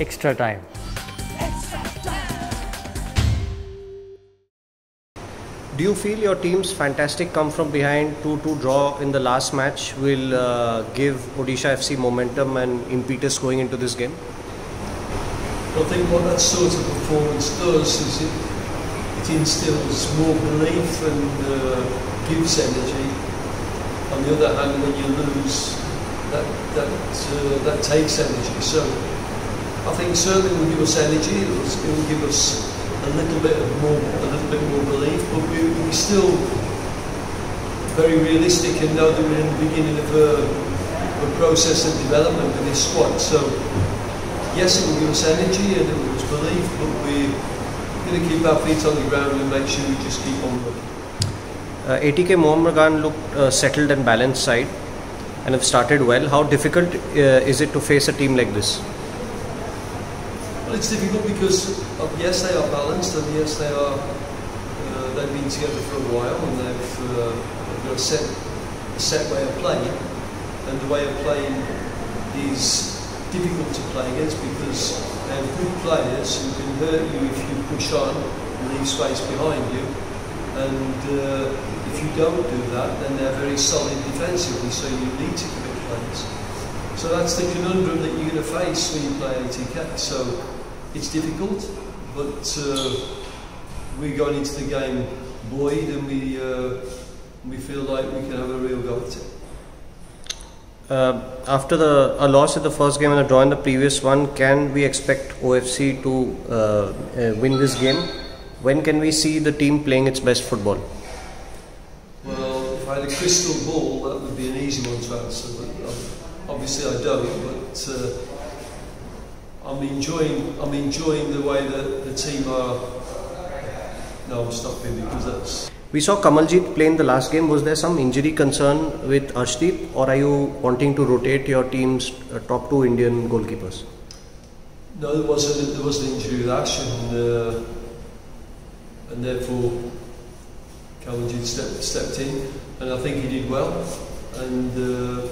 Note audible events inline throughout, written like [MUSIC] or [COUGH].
extra time. Do you feel your team's fantastic come from behind 2-2 draw in the last match will uh, give Odisha FC momentum and impetus going into this game? I think what that sort of performance does is it, it instills more belief and uh, gives energy. On the other hand, when you lose, that that uh, that takes energy. So I think certainly will give us energy. It will, give us a little bit of more, a little bit more belief. But we, we're still very realistic and know that we're in the beginning of a, a process of development with this squad. So yes, it will give us energy and it will give us belief, but we're going to keep our feet on the ground and make sure we just keep on working. Uh, ATK Mohun Bagan looked uh, settled and balanced side and have started well. How difficult uh, is it to face a team like this? Well, it's difficult because of, yes, they are balanced and yes, they are. Uh, they've been together for a while and they've, uh, they've got a set, a set way of playing, and the way of playing is difficult to play against because they have good players who can hurt you if you push on and leave space behind you. And uh, if you don't do that, then they're very solid defensively, so you need to commit plays. So that's the conundrum that you're going to face when you play ATK. So it's difficult, but uh, we're going into the game buoyed and we, uh, we feel like we can have a real go at it. Uh, after the a loss in the first game and a draw in the previous one, can we expect OFC to uh, uh, win this game? When can we see the team playing its best football? Well, if I had a crystal ball, that would be an easy one to answer. But uh, obviously, I don't. But uh, I'm enjoying. I'm enjoying the way that the team are. No, I'm stopping because that's. We saw Kamaljit play in the last game. Was there some injury concern with Arshdeep, or are you wanting to rotate your team's uh, top two Indian goalkeepers? No, there was a, there was an injury with Ash, and uh, and therefore Kamaljit stepped stepped in, and I think he did well. And uh,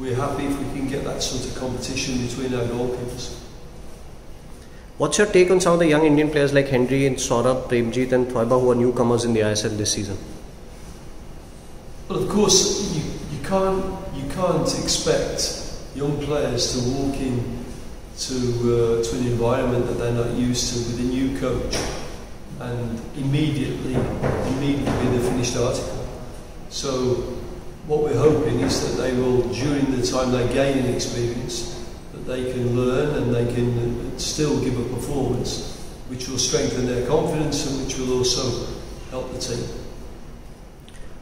we're happy if we can get that sort of competition between our goalkeepers. What's your take on some of the young Indian players like Hendry and Saurabh, Premjit and Thoiba who are newcomers in the ISL this season? Well, of course, you, you can't you can't expect young players to walk in to uh, to an environment that they're not used to with a new coach and immediately immediately be the finished article. So what we're hoping is that they will, during the time they gain an experience, that they can learn and they can still give a performance which will strengthen their confidence and which will also help the team.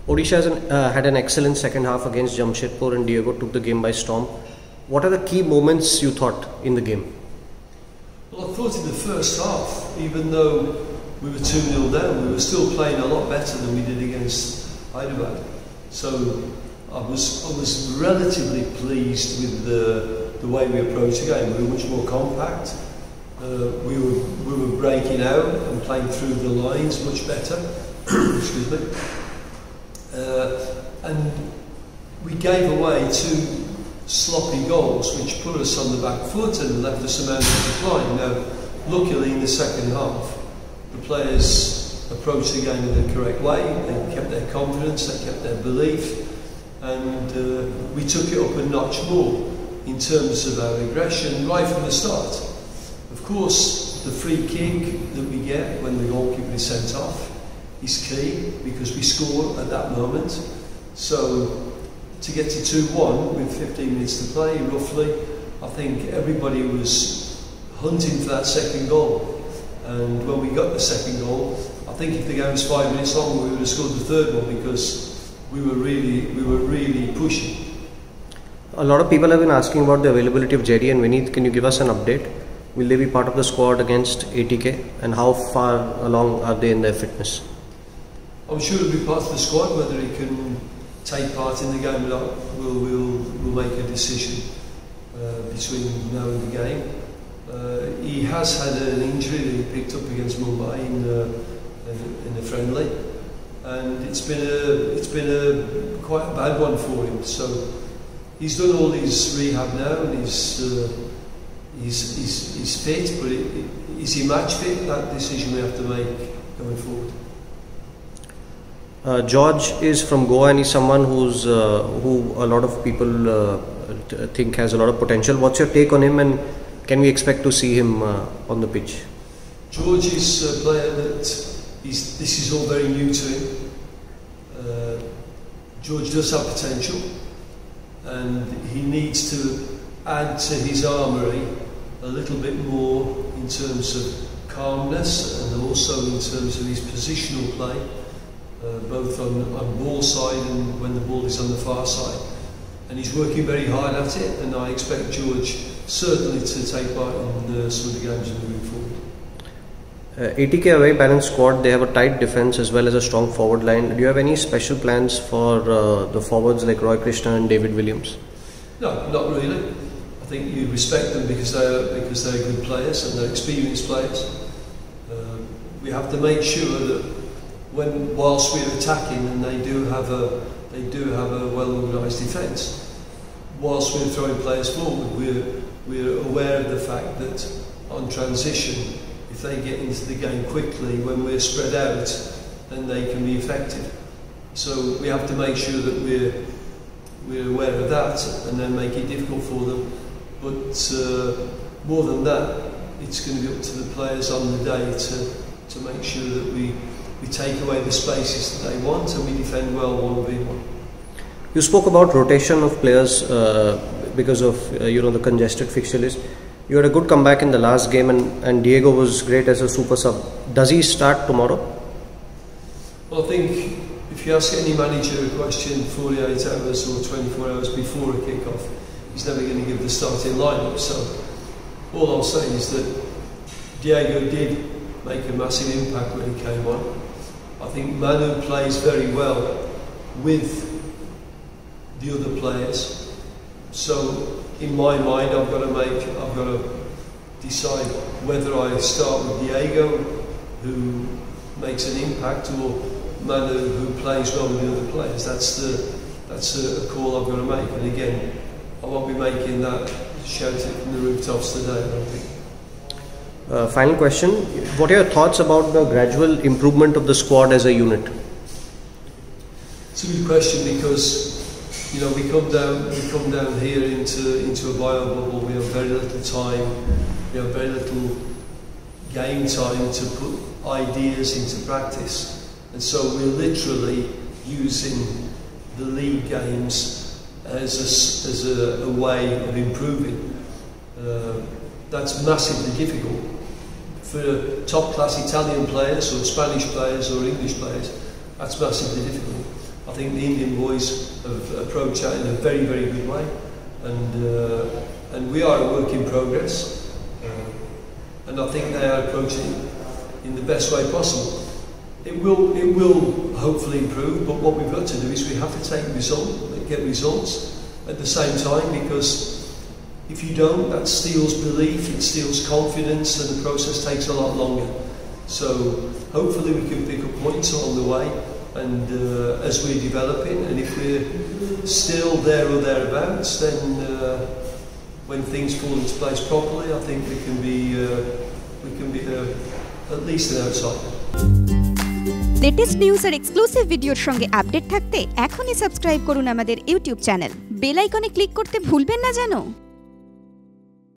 Odisha has an, uh, had an excellent second half against Jamshedpur and Diego took the game by storm. What are the key moments you thought in the game? Well, I thought in the first half, even though we were 2 0 down, we were still playing a lot better than we did against Hyderabad. So I was, I was relatively pleased with the, the way we approached the game. We were much more compact. Uh, we, were, we were breaking out and playing through the lines much better. [CLEARS THROAT] Excuse me. Uh, and we gave away two sloppy goals which put us on the back foot and left us a mountain to climb. Now, luckily in the second half, the players approached the game in the correct way, they kept their confidence, they kept their belief, and uh, we took it up a notch more in terms of our aggression right from the start. Of course, the free kick that we get when the goalkeeper is sent off is key because we score at that moment. So to get to 2-1 with 15 minutes to play roughly, I think everybody was hunting for that second goal. And when we got the second goal, think if the game was five minutes longer, we would have scored the third one because we were really, we were really pushing. A lot of people have been asking about the availability of Jerry and Vinny. Can you give us an update? Will they be part of the squad against ATK? And how far along are they in their fitness? I'm sure he'll be part of the squad. Whether he can take part in the game or not, we'll, we'll, we'll make a decision uh, between now and the game. Uh, he has had an injury that he picked up against Mumbai in, uh, in, a friendly, and it's been a it's been a quite a bad one for him. So he's done all his rehab now, and he's uh, he's, he's, he's fit, but it, it, is he match fit? That decision we have to make going forward. Uh, George is from Goa and he's someone who's uh, who a lot of people uh, t- think has a lot of potential. What's your take on him, and can we expect to see him uh, on the pitch? George is a player that he's, this is all very new to him. Uh, George does have potential, and he needs to add to his armoury a little bit more in terms of calmness and also in terms of his positional play, uh, both on, on ball side and when the ball is on the far side. And he's working very hard at it, and I expect George certainly to take part in uh, some of the games moving forward. Uh, ATK away balanced squad. They have a tight defense as well as a strong forward line. Do you have any special plans for uh, the forwards like Roy Krishna and David Williams? No, not really. I think you respect them because they're because they're good players and they're experienced players. Um, we have to make sure that when whilst we're attacking and they do have a they do have a well organised defence, whilst we're throwing players forward, we're we're aware of the fact that on transition, if they get into the game quickly, when we're spread out, then they can be effective. So we have to make sure that we're we're aware of that and then make it difficult for them. But uh, more than that, it's going to be up to the players on the day to, to make sure that we, we take away the spaces that they want and we defend well 1v1. You spoke about rotation of players uh, because of uh, you know the congested fixture list. You had a good comeback in the last game, and, and Diego was great as a super sub. Does he start tomorrow? Well, I think if you ask any manager a question 48 hours or 24 hours before a kick-off, he's never going to give the starting lineup. So all I'll say is that Diego did make a massive impact when he came on. I think Manu plays very well with the other players. So in my mind, I've got to make, I've got to decide whether I start with Diego, who makes an impact, or Manu, who plays well with the other players. That's the that's a, call I've got to make. And again, I won't be making that shout it from the rooftops today. I don't think. Uh, final question: What are your thoughts about the gradual improvement of the squad as a unit? It's a good question because you know we come down we come down here into into a bio bubble. We have very little time. We have very little game time to put ideas into practice, and so we're literally using the league games as a, as a, a way of improving. Uh, that's massively difficult for top class Italian players or Spanish players or English players. That's massively difficult. I think the Indian boys have approached that in a very, very good way, and uh, and we are a work in progress, uh, and I think they are approaching it in the best way possible. It will, it will hopefully improve, but what we've got to do is we have to take result, get results at the same time because if you don't, that steals belief, it steals confidence, and the process takes a lot longer. So hopefully we can pick up points along the way, and uh, as we're developing, and if we're still there or thereabouts, then uh, when things fall into place properly, I think we can be uh, we can be uh, at least an outsider. Latest news R exclusive ভিডিওর সঙ্গে update থাকতে এখনই subscribe করুন আমাদের YouTube channel bell আইকনে click করতে ভুলবেন না জানো